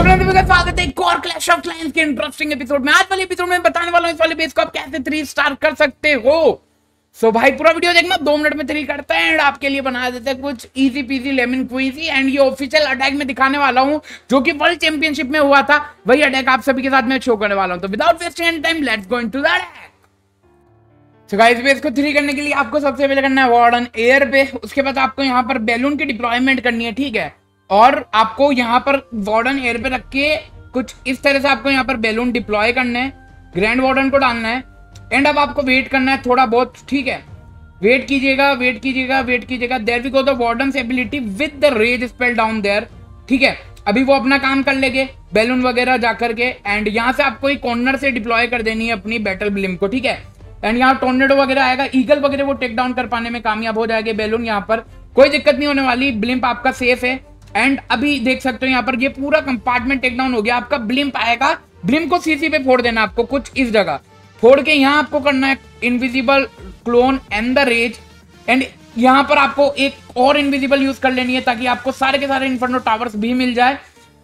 स्वागत है एक और क्लैश ऑफ़ के इंटरेस्टिंग एपिसोड में। आज वाले एपिसोड में बताने वाला हूँ इस वाले बेस को आप कैसे थ्री स्टार कर सकते हो। सो so, भाई पूरा वीडियो देखना दो मिनट में थ्री करते हैं एंड आपके लिए बना देते हैं कुछ easy peasy lemon squeezy and ये ऑफिशियल अटैक में दिखाने वाला हूँ जो कि वर्ल्ड चैंपियनशिप में हुआ था। वही अटैक आप सभी के साथ में शो करने वाला हूँ। तो without wasting any time let's go into the attack तो गाइस बेस को थ्री करने के लिए आपको सबसे पहले करना है वार्डन एयर पे। उसके बाद आपको यहाँ पर बैलून की डिप्लॉयमेंट करनी है ठीक है? और आपको यहाँ पर वार्डन एयर पे रख के कुछ इस तरह से आपको यहाँ पर बैलून डिप्लॉय करना है ग्रैंड वार्डन को डालना है। एंड अब आपको वेट करना है थोड़ा बहुत, ठीक है? वेट कीजिएगा वेट कीजिएगा वेट कीजिएगा। There we go the warden ability with the rage spell down there ठीक है? अभी वो अपना काम कर लेंगे बैलून वगैरह जाकर के एंड यहाँ से आपको एक कॉर्नर से डिप्लॉय कर देनी है अपनी बैटल ब्लिम को, ठीक है? एंड यहाँ टोर्नेडो वगैरह आएगा ईगल वगैरह वो टेक डाउन कर पाने में कामयाब हो जाएँगे बैलून यहाँ पर। कोई दिक्कत नहीं होने वाली ब्लिम्प आपका सेफ़ है। एंड अभी देख सकते हो यहाँ पर ये पूरा कंपार्टमेंट टेक डाउन हो गया। आपका ब्लिम्प आएगा। ब्लिम्प को सीसी पे फोड़ देना आपको कुछ इस जगह। फोड़ के यहाँ आपको करना है invisible clone and the rage and यहाँ पर आपको एक और इनविजिबल यूज़ कर लेनी है ताकि आपको सारे के सारे इन्फर्नो टावर्स भी मिल जाए।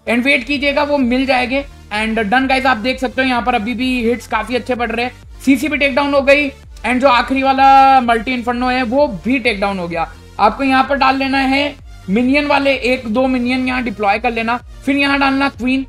एंड वेट कीजिएगा, वो मिल जाएँगे। एंड डन गाइस आप देख सकते हो यहाँ पर अभी भी हिट्स काफ़ी अच्छे पड़ रहे हैं। सीसी भी टेक डाउन हो गई। एंड जो आखिरी वाला मल्टी इन्फर्नो है, वो भी टेक डाउन हो गया। आपको यहाँ पर डाल लेना है मिनियन वाले एक, दो मिनियन यहाँ डिप्लॉय कर लेना। फिर यहाँ डालना क्वीन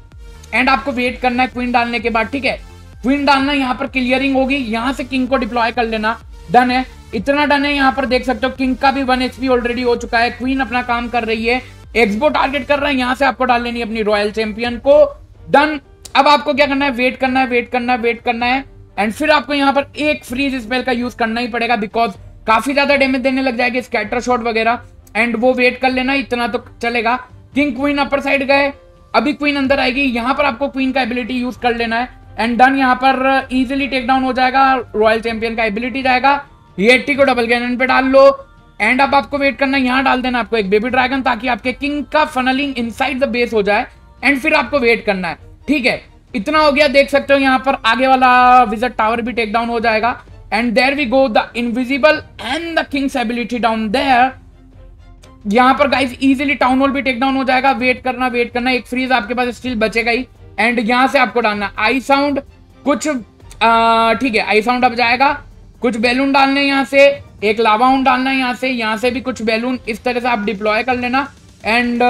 एंड आपको वेट करना है क्वीन डालने के बाद, ठीक है? क्वीन डालना यहाँ पर क्लियरिंग होगी। यहाँ से किंग को डिप्लॉय कर लेना। डन है। इतना डन है यहाँ पर देख सकते हो किंग का भी वन एचपी ऑलरेडी हो चुका है। क्वीन अपना काम कर रही है। एक्सबो टारगेट कर रहा है। यहाँ से आपको डाल लेनी अपनी रॉयल चैंपियन को। डन अब आपको क्या करना है? वेट करना है वेट करना है वेट करना है। एंड फिर आपको यहाँ पर एक फ्रीज स्पेल का यूज़ करना ही पड़ेगा बिकॉज़ काफ़ी ज़्यादा डैमेज देने लग जाएगी स्कैटर शॉट वगैरह। एंड वो वेट कर लेना, इतना तो चलेगा। किंग क्वीन अपर साइड गए, अभी क्वीन अंदर आएगी, यहाँ पर आपको क्वीन का एबिलिटी यूज़ कर लेना है। एंड डन, यहाँ पर इजिली टेक डाउन हो जाएगा रॉयल चैंपियन का एबिलिटी जाएगा। ये को डबल कैनन पे डाल लो। एंड अब आपको वेट करना, यहाँ डाल देना आपको एक बेबी ड्रैगन ताकि आपके किंग का फनलिंग इनसाइड द बेस हो जाए। एंड फिर आपको वेट करना है। ठीक है, इतना हो गया, देख सकते हो यहाँ पर आगे वाला विजट टावर भी टेक डाउन हो जाएगा। And there we go the invisible and the king's ability down there यहाँ पर गाइस इजीली टाउन हॉल भी टेक डाउन हो जाएगा। वेट करना वेट करना। एक फ्रीज आपके पास स्टिल बचेगा ही। एंड यहाँ से आपको डालना। आई साउंड कुछ ठीक है आई साउंड अब जाएगा। कुछ बैलून डालने यहाँ से। एक लावाउंड डालना यहाँ से। यहाँ से भी कुछ बैलून इस तरह से आप डिप्लॉय कर लेना। एंड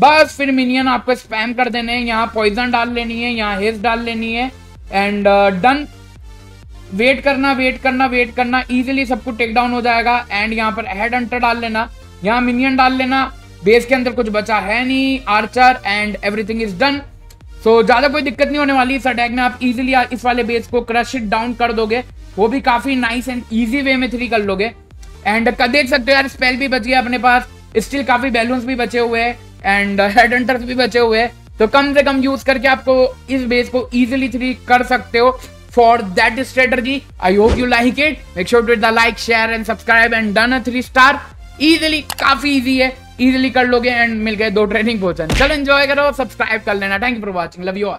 बस फिर मिनियन आपको स्पैम कर देने हैं। यहाँ पॉइजन डाल लेनी है, यहाँ हेज डाल लेनी है। एंड डन वेट करना वेट करना वेट करना। इजीली सब कुछ टेक डाउन हो जाएगा। एंड यहाँ पर हेड अंटर डाल लेना। यहाँ मिनियन डाल लेना। बेस के अंदर कुछ बचा है नहीं। Archer and everything is done so ज़्यादा कोई दिक्कत नहीं होने वाली इस अटैक में। आप इजिली इस वाले बेस को क्रश इट डाउन कर दोगे। वो भी काफ़ी नाइस एंड ईजी वे में थ्री कर लोगे। एंड देख सकते हो यार स्पेल भी बच गया अपने पास। स्टिल काफ़ी बैलून्स भी बचे हुए हैं। एंड हेड हंटर्स भी बचे हुए हैं। तो कम से कम यूज़ करके आपको इस बेस को इजिली थ्री कर सकते हो। For that strategy I hope you like it make sure to the like share and subscribe and done three star easily काफ़ी इजी है। इजिली कर लोगे एंड मिल गए दो ट्रेनिंग पहुँचाने चलो एंजॉय करो सब्सक्राइब कर लेना। Thank you for watching love you all